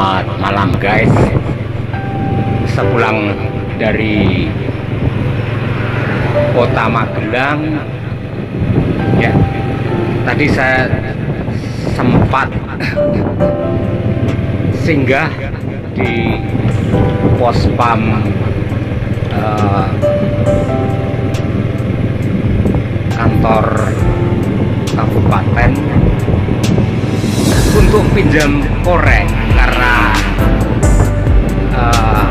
Selamat malam guys. Sepulang dari kota Magelang Ya Tadi saya sempat singgah di pos pam eh, kantor kabupaten untuk pinjam karena eh,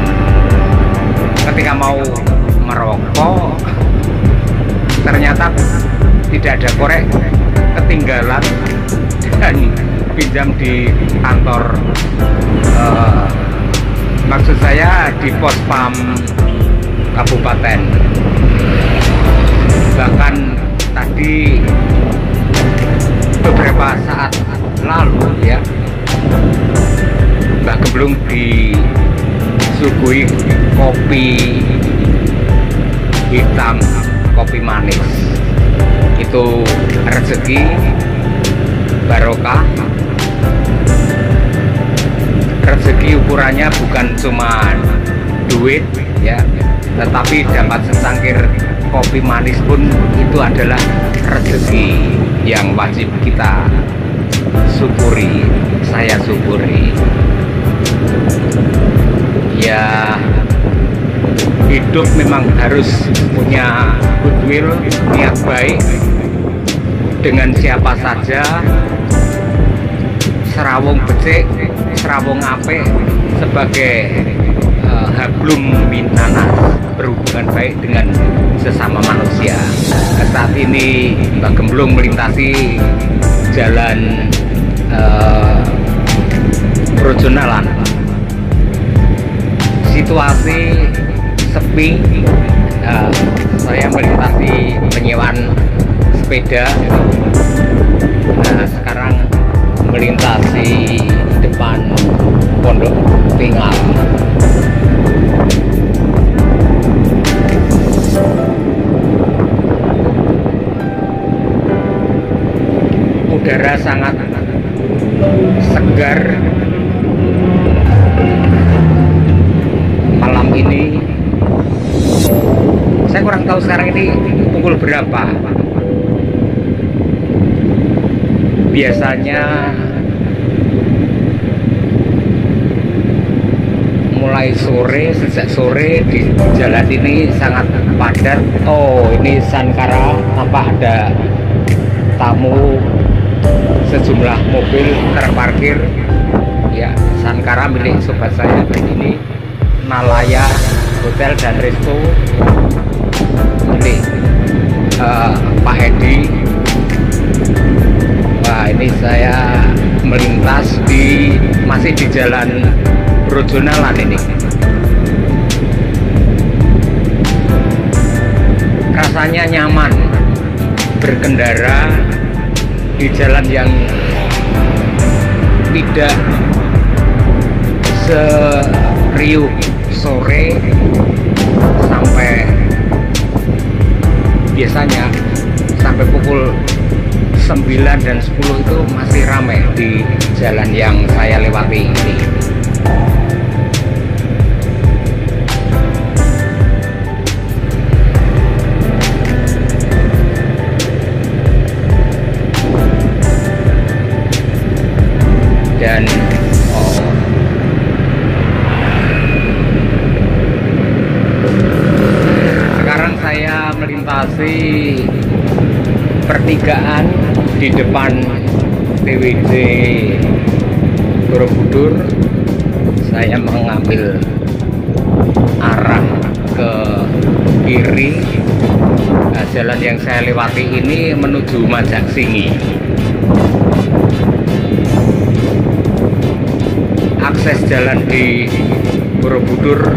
ketika mau merokok ternyata tidak ada korek ketinggalan dan pinjam di kantor. Eh, maksud saya di pos pam kabupaten. Bahkan tadi beberapa saat lalu ya Mbak Gemblung disuguhi kopi hitam kopi manis. Itu rezeki barokah. Rezeki ukurannya bukan cuma duit ya tetapi dapat secangkir kopi manis pun itu adalah rezeki yang wajib kita syukuri saya syukuri ya hidup memang harus punya goodwill niat baik. Dengan siapa saja serawung becik serawung ape sebagai uh, hablum minanas berhubungan baik dengan sesama manusia. Saat ini Mbak Gemblung melintasi jalan uh, Projonalan situasi sepi uh, saya melintasi penyewaan sepeda. Nah sekarang melintasi depan pondok tinggal. Udara sangat segar sekarang ini pukul berapa? Biasanya mulai sore sejak sore di jalan ini sangat padat. Oh ini Sankara tampak ada tamu sejumlah mobil terparkir. Ya Sankara milik sobat saya ini Nalaya Hotel dan Resto milik uh, Pak Edi Wah ini saya melintas di masih di jalan Brojonalan ini. Rasanya nyaman berkendara di jalan yang tidak seriuk sore biasanya sampai pukul 9 dan 10 itu masih ramai di jalan yang saya lewati ini TWD Borobudur saya mengambil arah ke kiri. Nah, jalan yang saya lewati ini menuju Majaksingi akses jalan di Borobudur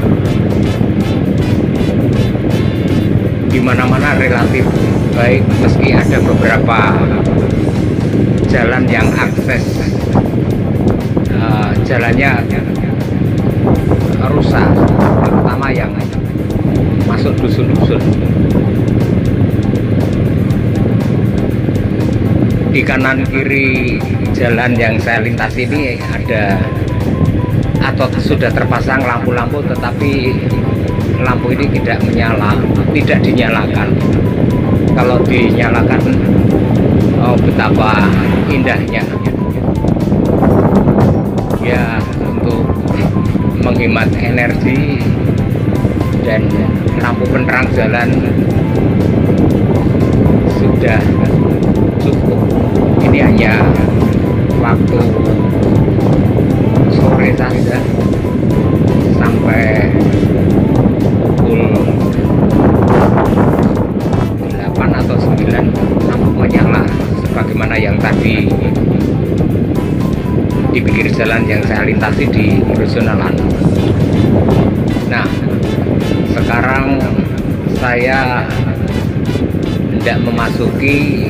di mana-mana relatif baik meski ada beberapa jalan yang akses. Uh, jalannya rusak terutama yang masuk dusun-dusun. Di kanan kiri jalan yang saya lintas ini ada atau sudah terpasang lampu-lampu tetapi lampu ini tidak menyala tidak dinyalakan. Kalau dinyalakan oh betapa indahnya ya untuk menghemat energi dan lampu penerang jalan sudah cukup. Ini hanya waktu sore saja sampai pukul yang tadi di pinggir jalan yang saya lintasi di Brusunalan nah sekarang saya tidak memasuki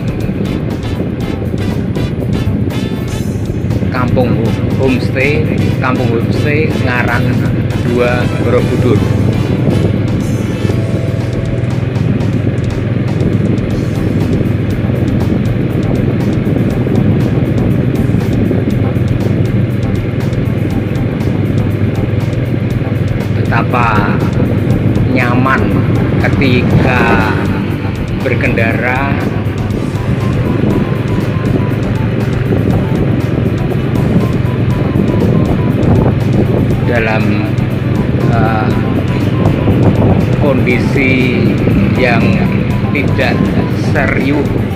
kampung homestay kampung homestay Ngaran 2 Borobudur betapa nyaman ketika berkendara. Dalam uh, kondisi yang tidak serius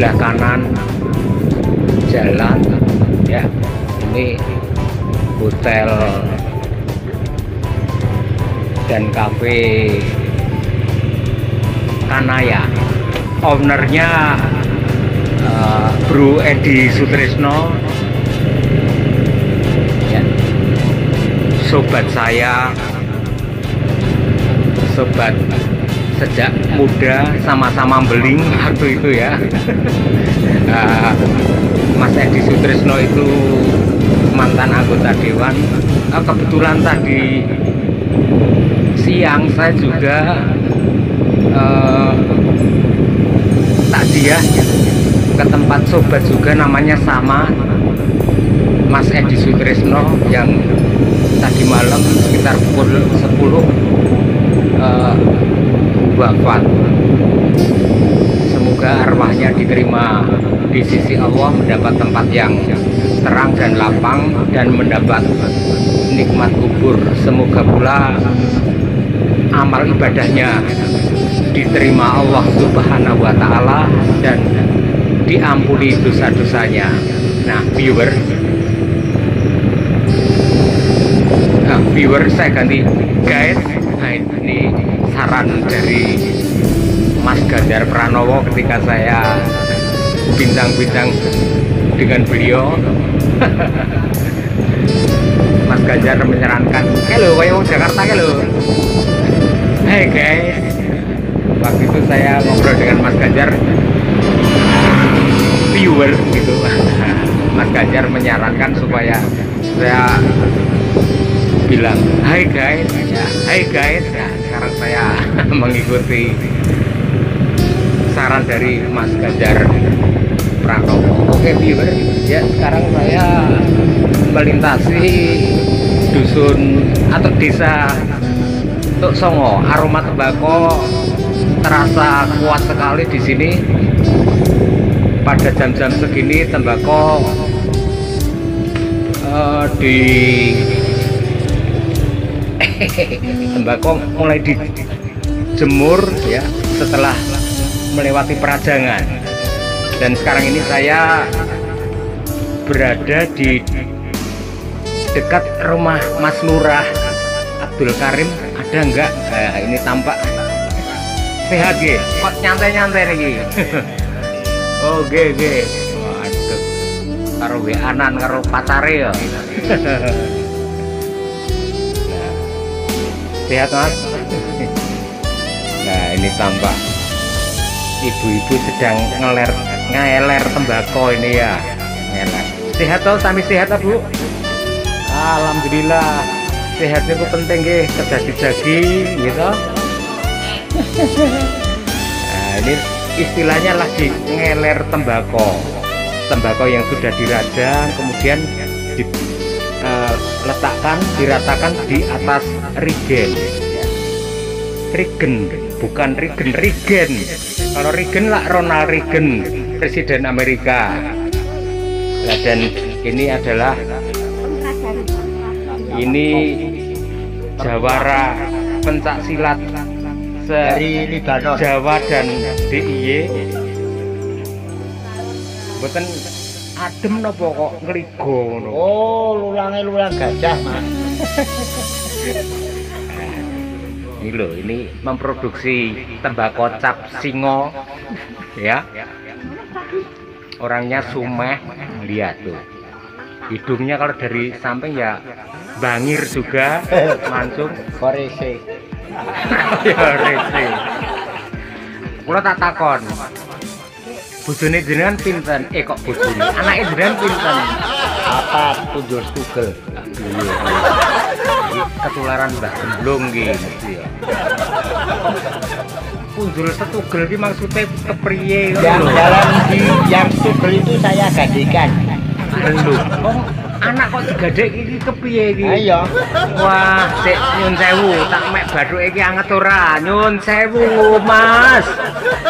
sebelah kanan. Jalan ya. Ini hotel dan kafe Kanaya ownernya eh, Bro Edi Sutrisno. Ya. sobat saya sobat sejak muda sama-sama beling waktu itu ya. Eh, Mas Edi Sutrisno itu mantan anggota dewan. Eh, kebetulan tadi siang saya juga eh, takziah ke tempat sobat juga namanya sama. Mas Edi Sutrisno yang tadi malam sekitar pukul 10 eh, wafat semoga arwahnya diterima di sisi Allah mendapat tempat yang terang dan lapang dan mendapat nikmat kubur semoga pula amal ibadahnya diterima Allah Subhanahu wa taala dan diampuni dosa-dosanya. Nah, viewer Nah, viewer saya ganti guys. Nah, ini saran dari Mas Ganjar Pranowo ketika saya bincang-bincang dengan beliau. Mas Ganjar menyarankan, "Halo, kayak Jakarta halo." Hai guys, waktu itu saya ngobrol dengan Mas Ganjar viewer gitu. Mas Ganjar menyarankan supaya saya bilang Hai guys. Hai guys. ya, saya mengikuti saran dari Mas Ganjar Pranowo. Oke viewer ya sekarang saya melintasi dusun atau desa Tuk Songo. Aroma tembakau terasa kuat sekali di sini. Pada jam-jam segini tembakau eh, di tembakau mulai dijemur ya setelah melewati perajangan dan sekarang ini saya berada di dekat rumah Mas Lurah Abdul Karim. Ada enggak nah, ini tampak ya kok nyantai-nyantai lagi? Oke oke. Wah, karo anan karo pacare ya. sehat mas. Nah ini tampak ibu-ibu sedang ngeler ngeler tembakau ini ya. Ngeler. Sehat toh, sami sehat bu? Alhamdulillah sehat itu penting ke kerja dijagi gitu. nah ini istilahnya lagi ngeler tembakau tembakau yang sudah dirajang kemudian diletakkan diratakan di atas rigen. Rigen bukan rigen rigen. Kalau rigen lah Ronald Reagan presiden Amerika. Nah, dan ini adalah ini jawara pencak silat dari Libanon. Jawa dan DIY Mboten adem napa kok ngrigo ngono. Oh, lulange lulang gajah, Mas. ini loh, ini memproduksi tembakau cap singo ya. Orangnya sumeh, lihat tuh. Hidungnya kalau dari samping ya bangir juga, mancung. Korese. ya rese. Kula tak takon, bojone jenengan pinten? Eh kok bojone anake jenengan pinten? Apa tunjur tugel ketularan Mbah Gemblong nggih ya punjul setugel iki maksudnya kepriye? Yang jalan di yang tugel itu saya gadekan. Lho oh anak kok gede iki kepiye iki? Ayo wah sik nyun sewu. Tak mek bathuke iki anget ora? Nyun sewu mas.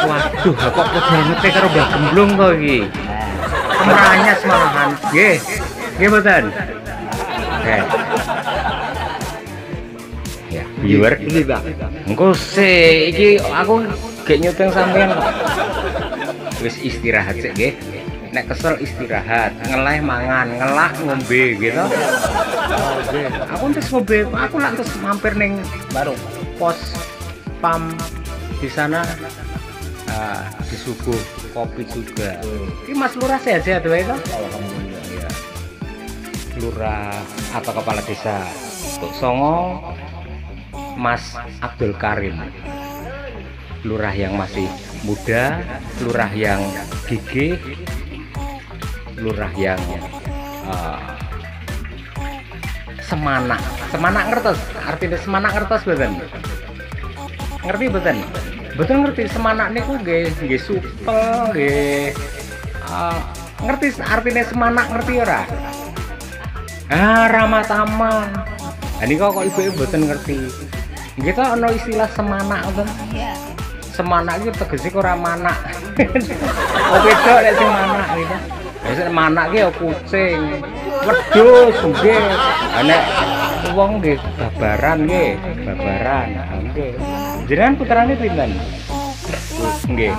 Waduh kok pedangete karo Mbah Gemblung kok iki? Kemranyas malahan. Nggih. Nggih mboten? Oke. Ya viewer. Ini Bang engko sik iki aku gek nyuteng sampean. Kok wis istirahat sik nggih nek kesel istirahat ngeleh mangan ngelak ngombe gitu. Aku terus ngombe aku lah terus mampir neng baru pos pam di sana uh, disuguh kopi juga. Ini mas lurah sehat-sehat ya? Kan alhamdulillah ya lurah atau kepala desa? Untuk songo mas Abdul Karim. Lurah yang masih muda lurah yang gigih lurah yang uh, semana semana ngertos? Artinya semana ngertos betul ngerti betul betul ngerti semana niku nggih nggih supel nggih uh, ngerti artinya semana ngerti ora? Ah ramatama ini kok kok ibu ibu betul ngerti kita ono istilah semana iya. Semana itu tegesnya kok ramana beda lek semana gitu Wis manak ki ya kucing, wedhus nggih. Nek wong nggih babaran nggih, babaran. Nggih. Jenengan putrane pinten? Nggih.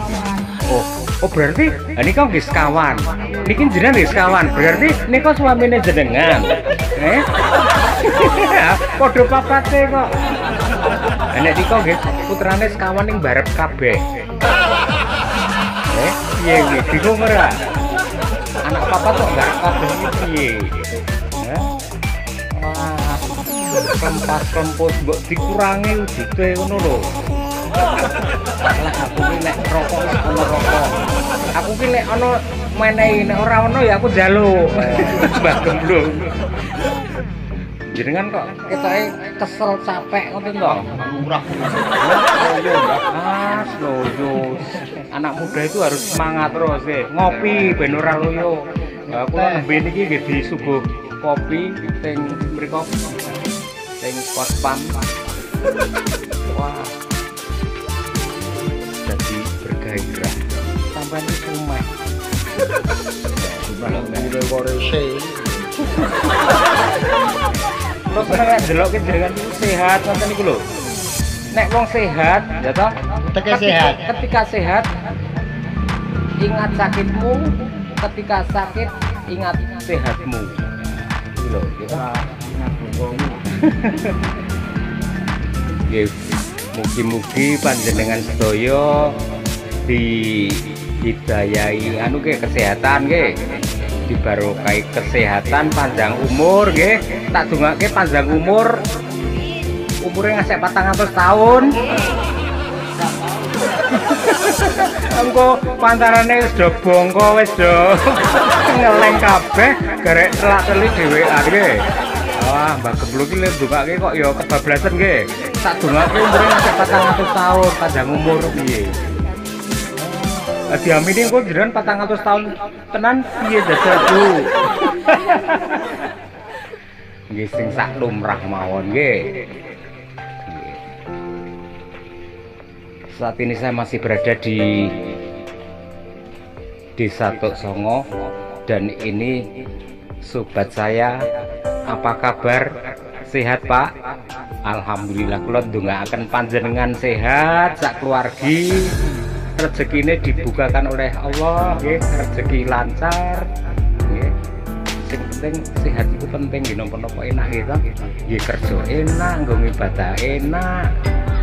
Oh, oh berarti ini kau nggih sekawan. Niki jenengan nggih sekawan. Berarti nika suamine jenengan. Eh? Padha papate kok. Nek dika nggih putrane sekawan ning barep kabeh. Eh, piye nggih? Bingung ora? Anak papa kok nggak kabeh piye ya wah kempas kempus mbok dikurangi wujute ngono lho. Lah aku ki nek rokok ono rokok. Aku ki nek ono menehi nek ora ono ya aku njaluk. Mbak gemblung jenengan kok? Ketoke kesel capek ngoten to murah ah. Loyo anak muda itu harus semangat terus deh ngopi ben ora loyo. Aku nembe niki nggih disuguh kopi teng mriku teng pos pam wah. Jadi bergairah. Sampai ini sumek Malah ngene kok Terus nek delok ki jenengan sehat ngoten niku lho. Nek wong sehat, ya toh? Ketika sehat. Ketika sehat ingat sakitmu, ketika sakit ingat sehatmu. Iki lho, ingat bokomu. Nggih, mugi-mugi panjenengan sedaya di hidayahi anu ke kesehatan ke dibarokai kesehatan panjang umur nggih tak dongake panjang umur umurnya ngasih patang atus tahun engko pantarane wis do bongko wis do ngeleng kabeh garek telak-teli dhewean nggih Wah, Mbak Geblu ki lek ndongake kok ya kebablasan nggih. Tak dongake umure ngasih patang atus tahun, panjang umur piye. Lah diamini kok patang atus tahun tenan? Piye jajal Bu? Nggih sing sak lumrah mawon. Saat ini saya masih berada di Desa Tok Songo dan ini sobat saya apa kabar? Sehat Pak? Alhamdulillah kula ndongaaken panjenengan sehat sak keluargi rezekine dibukakan oleh Allah nggih. Rezeki lancar nggih. Sing penting sehat itu penting di nopo-nopo enak gitu nggih kerja enak nggo ibadah enak.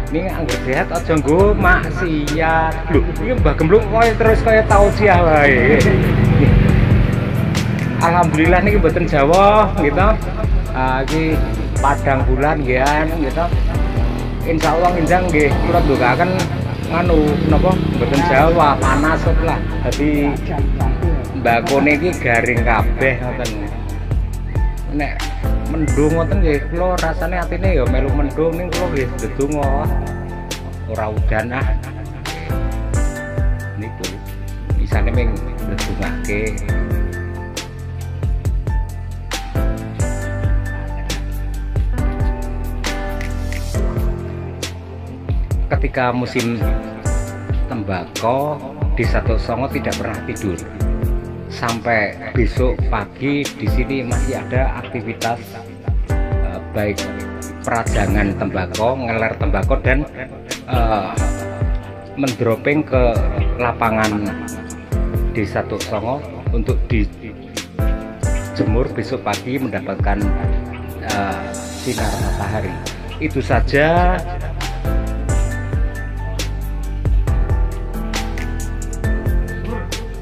Ini anggur sehat aja nggo maksiat. Lho iki Mbah Gemblung koyo terus koyo tau siah wae. Alhamdulillah nih mboten Jawa gitu. Ah iki padang bulan nggih gitu. Insya Allah nginjang nggih kula ndongaken nganu napa mboten Jawa panas lah. Dadi mbakone iki garing kabeh ngoten. Nek mendung ngoten nggih kula rasane atine ya melu mendung ning kula nggih ndedonga. Ora udan ah. Niku. Isane ming ndedongake ketika musim tembakau di satu songo tidak pernah tidur. Sampai besok pagi di sini masih ada aktivitas uh, baik peradangan tembakau, ngeler tembakau dan uh, mendroping ke lapangan di satu songo untuk dijemur besok pagi mendapatkan uh, sinar matahari. Itu saja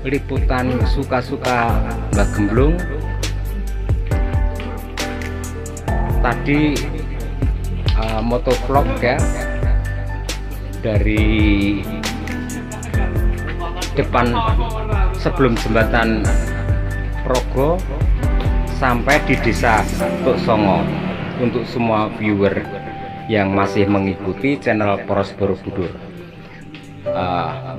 liputan suka-suka Mbak Gemblung. Tadi uh, motovlog ya dari depan sebelum jembatan Progo sampai di desa Tuk Songo. Untuk semua viewer yang masih mengikuti channel Poros Borobudur. Uh,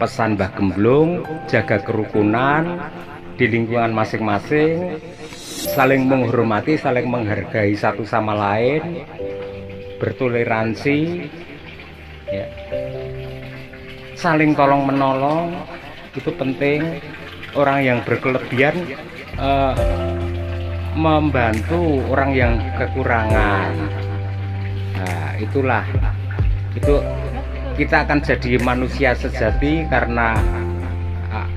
pesan Mbah Gemblung jaga kerukunan di lingkungan masing-masing saling menghormati saling menghargai satu sama lain bertoleransi ya. saling tolong menolong itu penting. Orang yang berkelebihan uh, membantu orang yang kekurangan. Nah itulah. Itu kita akan jadi manusia sejati karena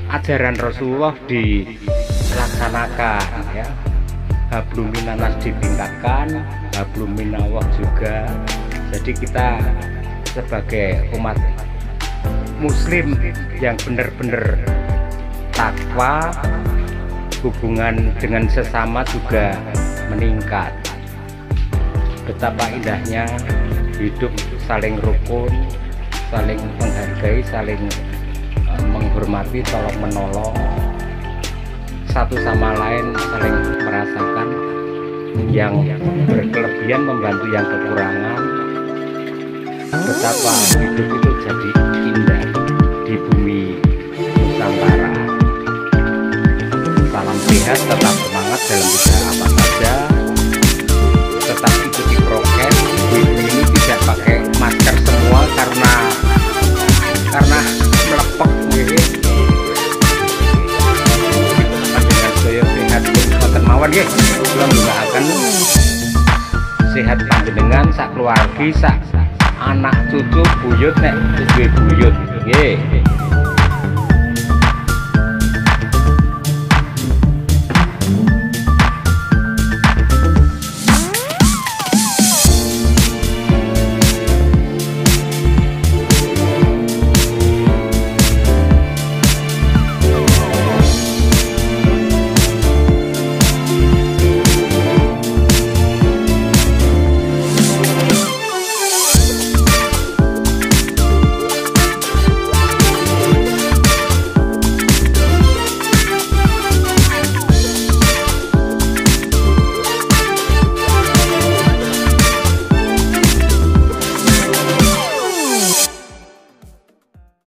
ajaran Rasulullah dilaksanakan ya. Hablum minanas ditingkatkan hablum minallah juga. Jadi kita sebagai umat muslim yang benar-benar takwa hubungan dengan sesama juga meningkat. Betapa indahnya hidup saling rukun saling menghargai saling uh, menghormati tolong menolong. Satu sama lain saling merasakan yang berkelebihan membantu yang kekurangan. Betapa hidup itu jadi indah di bumi Nusantara. Salam sehat tetap semangat dalam usaha apa nggih kula akan sehat panjenengan sak keluargi sak anak cucu buyut nek duwe buyut. Nggih